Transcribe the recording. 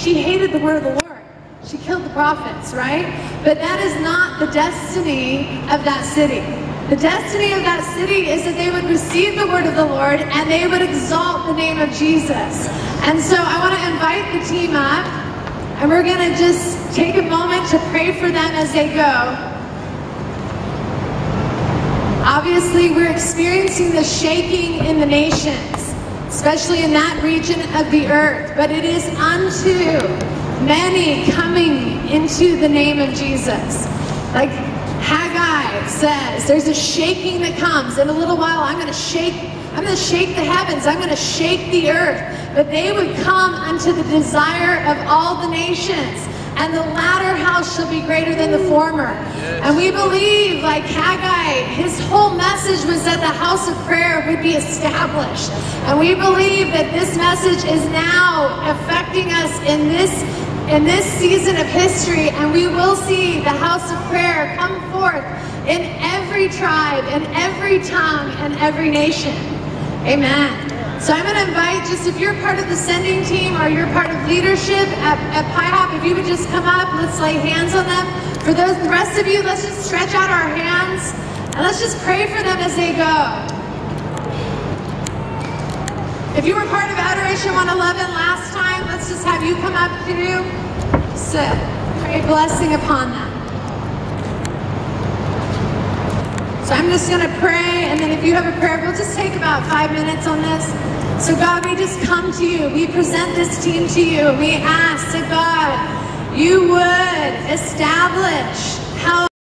she hated the word of the Lord. She killed the prophets, right? But that is not the destiny of that city. The destiny of that city is that they would receive the word of the Lord and they would exalt the name of Jesus. And so I want to invite the team up and we're going to just take a moment to pray for them as they go. Obviously, we're experiencing the shaking in the nations, especially in that region of the earth, but it is unto many coming into the name of Jesus. Like Haggai says, there's a shaking that comes. In a little while, I'm going to shake. I'm going to shake the heavens. I'm going to shake the earth. But they would come unto the desire of all the nations and the latter shall be greater than the former. Yes. And we believe, like Haggai, his whole message was that the house of prayer would be established. And we believe that this message is now affecting us in this in this season of history, and we will see the house of prayer come forth in every tribe, in every tongue, and every nation. Amen. So I'm going to invite just if you're part of the sending team or you're part of leadership at, at PIHOP, if you would just come up, let's lay hands on them. For those, the rest of you, let's just stretch out our hands and let's just pray for them as they go. If you were part of Adoration 111 last time, let's just have you come up too. So pray blessing upon them. So I'm just going to pray, and then if you have a prayer, we'll just take about five minutes on this. So, God, we just come to you. We present this team to you. We ask that, God, you would establish